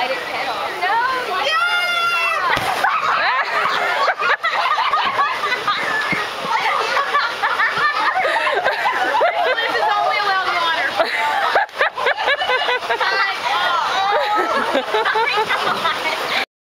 light its head off. No! Yeah! I know.